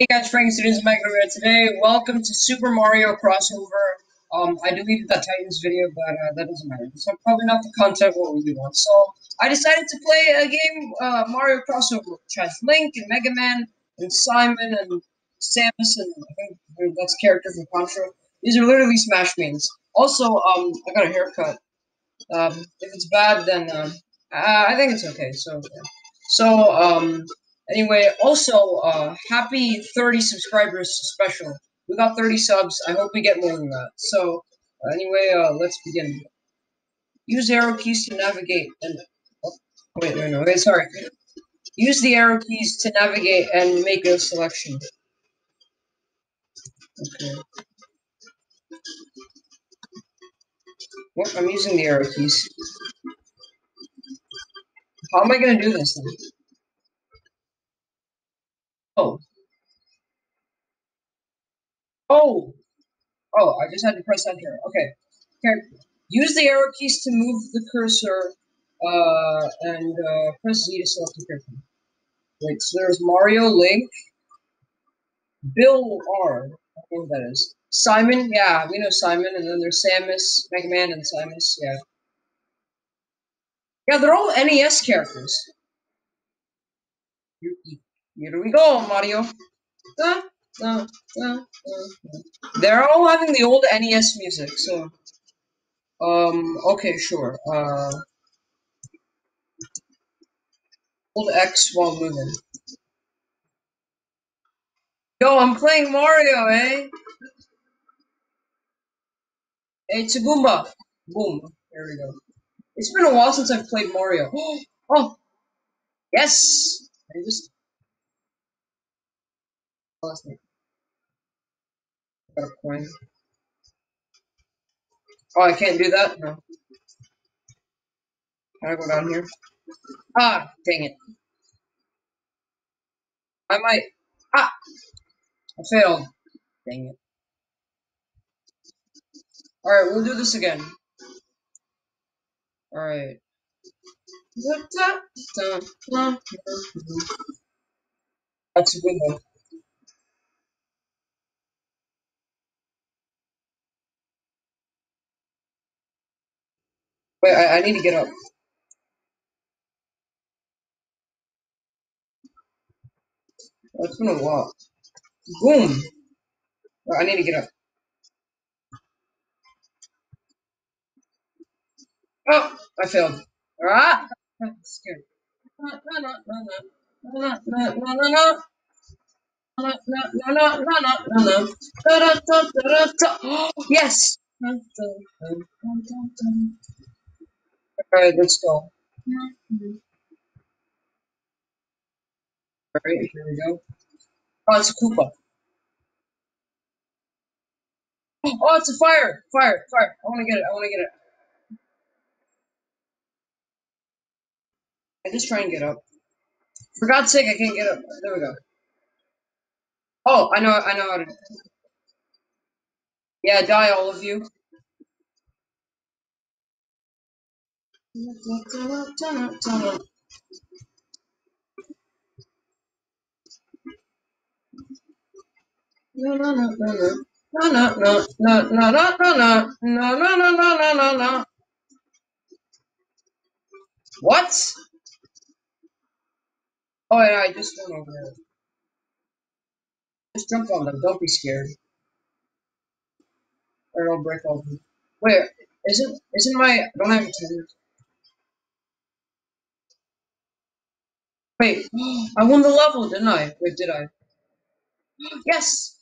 Hey guys, Franklin Studios Microwave today. Welcome to Super Mario crossover. Um, I deleted that Titans video, but uh, that doesn't matter. It's probably not the content what we want. So I decided to play a game, uh, Mario crossover, which has Link and Mega Man and Simon and Samus and I think that's character from Contra. These are literally Smash mains. Also, um, I got a haircut. Um, if it's bad, then uh, I think it's okay. So, yeah. so um. Anyway, also, uh, happy 30 subscribers special. We got 30 subs. I hope we get more than that. So, anyway, uh, let's begin. Use arrow keys to navigate and... Oh, wait, no, no, wait, sorry. Use the arrow keys to navigate and make a selection. Okay. Well, I'm using the arrow keys. How am I going to do this then? Oh. Oh. Oh, I just had to press enter. Okay. Okay. Use the arrow keys to move the cursor, uh, and uh, press Z to select a character. Wait, so there's Mario, Link, Bill R. I think that is. Simon, yeah, we know Simon, and then there's Samus, Mega Man, and Samus, yeah. Yeah, they're all NES characters. Here we go, Mario. They're all having the old NES music, so. Um, okay, sure. Uh, hold X while moving. Yo, I'm playing Mario, eh? Hey, it's a Goomba. Boom. There we go. It's been a while since I've played Mario. Oh! Yes! I just. Got a coin. Oh, I can't do that? No. Can I go down here? Ah, dang it. I might. Ah! I failed. Dang it. Alright, we'll do this again. Alright. That's a good one. Wait, I, I need to get up. It's been a while. Boom! I need to get up. Oh, I failed. Ah, I'm scared. No, no, no, no, no, no, no, no. Yes. Alright, let's go. Alright, here we go. Oh, it's a Koopa. Oh, it's a fire! Fire, fire. I wanna get it, I wanna get it. I just try and get up. For God's sake, I can't get up. There we go. Oh, I know, I know how to. Yeah, die, all of you. What? Oh yeah, I just went over there. Just jump on them. Don't be scared. Or it'll break them. Wait, isn't isn't my don't have a Wait, I won the level, didn't I? Wait, did I? Yes!